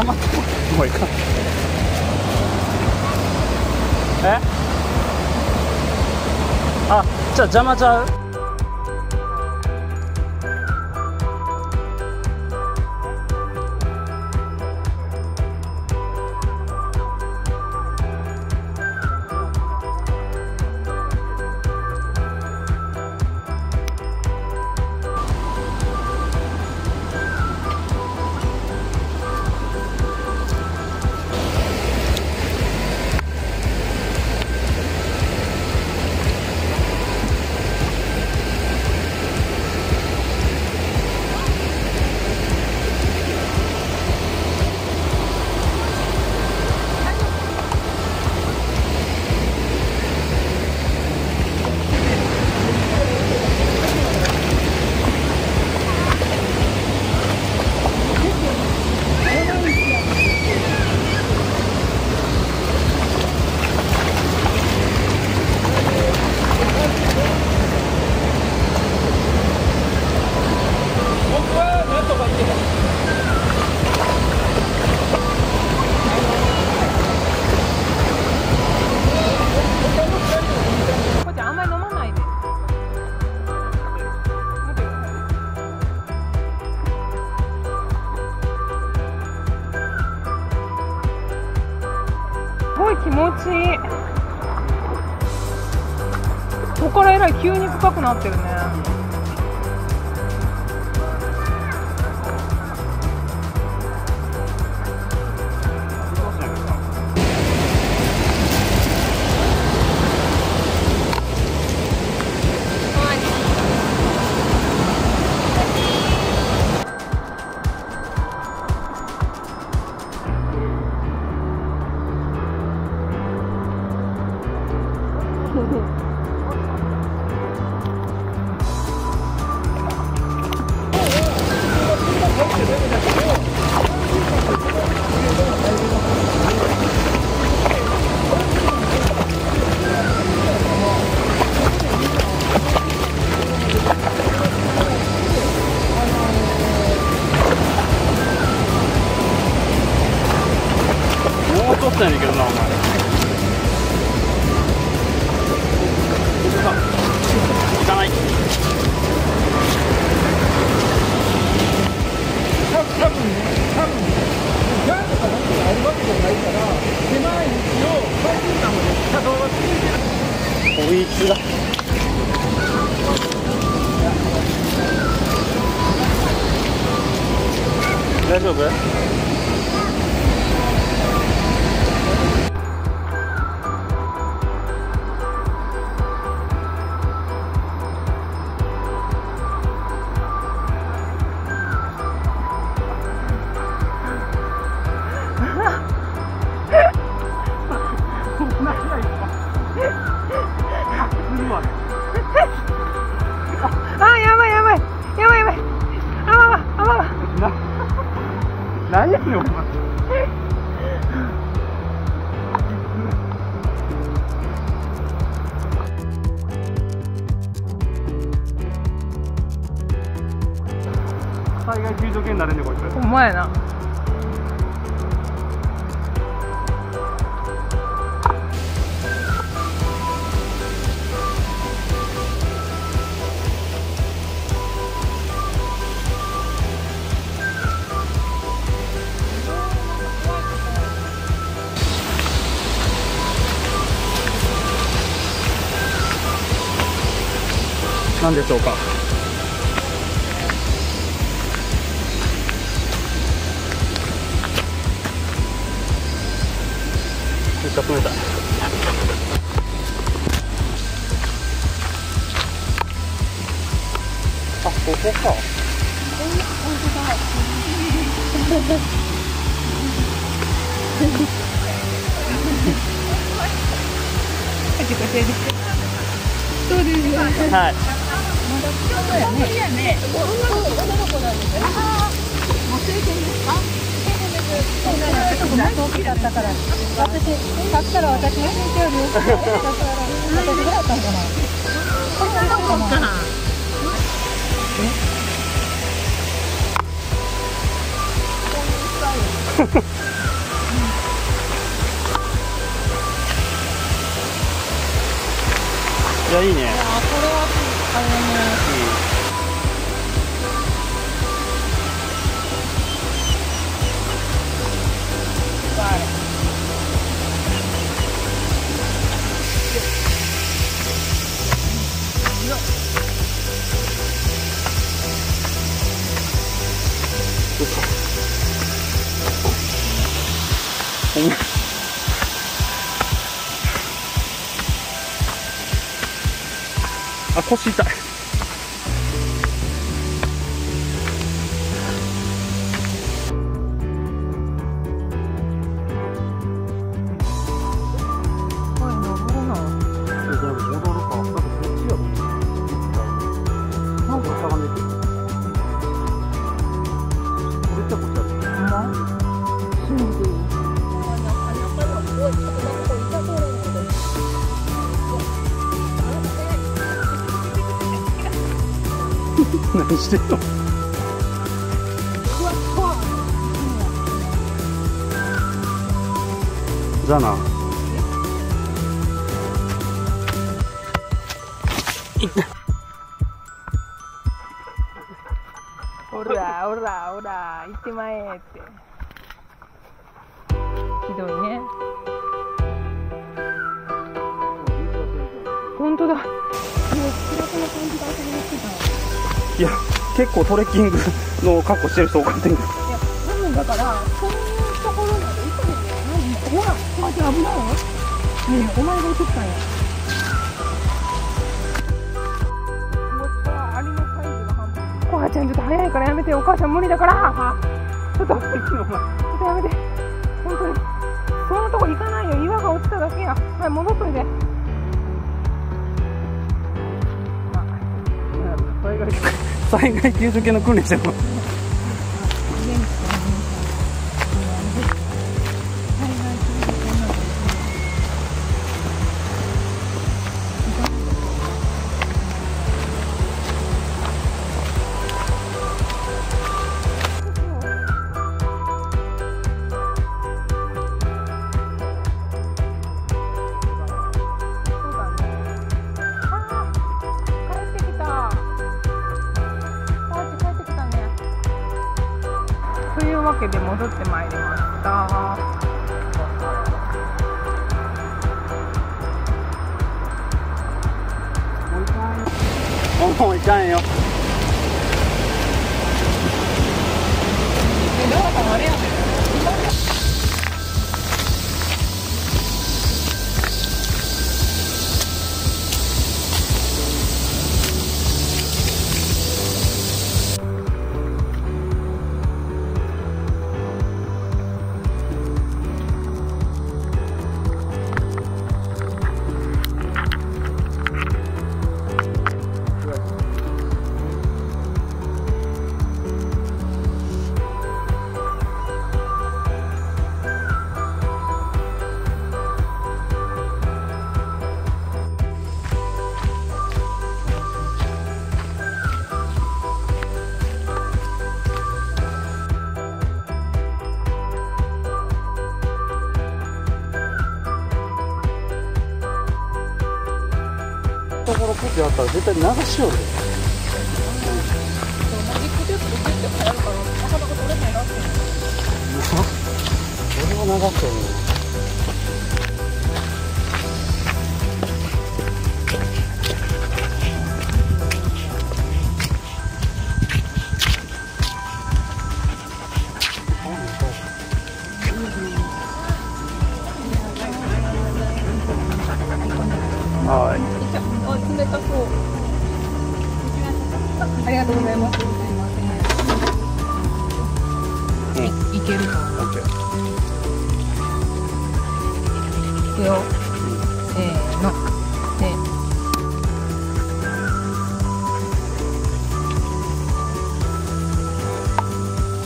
あんまもういか。んえ？あじゃあ邪魔ちゃう？い気持ちいい。ここからえらい急に深くなってるね。何やねんお前災害救助犬になれんねこいつ。お前な。でしょうか？めっちゃ冷たい。あここか。はいいやいいね。あ腰痛い。何してんの？じゃあなおらおらおら行ってまえって。ひどいね。本当だいや結構トレッキングの格好してる人多かったんけど。いや多分だからそういうところまで行かへんよ何ほらあじゃあ危ないわ。ねえお前が映ったんや。アリのサイズが半端お母ちゃんちょっと早いからやめてお母ちゃん無理だから。ちょっと。ちょっとやめて。本当に。そのとこ行かないよ。岩が落ちただけや。はい戻っといて。災害災害救助系の訓練してるのけで戻ってまいりました。もういかんよ。ってあったら絶対流しよる俺は流してるいいけるかオッケーいくよせーの。せ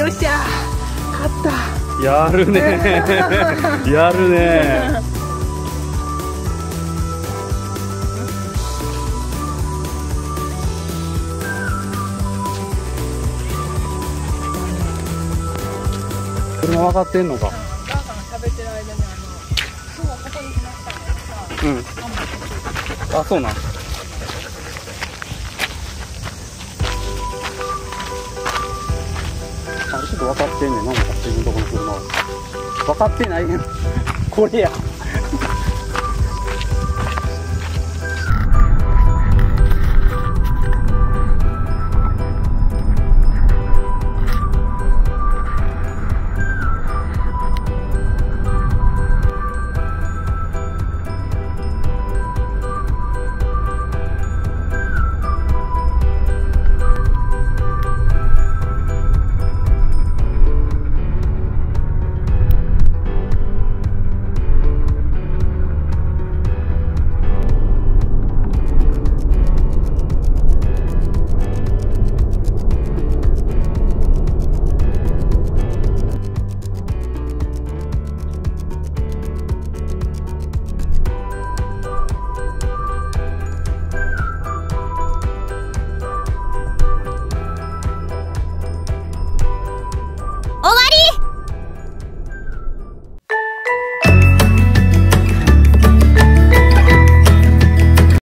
よっしゃ勝った。やるねやるね分かってんのか。お母さんがってる間にあの今日ここに来ましたうん。あそうなん。あちょっと分かってんねん。な自分とこの車は分かってない。これや。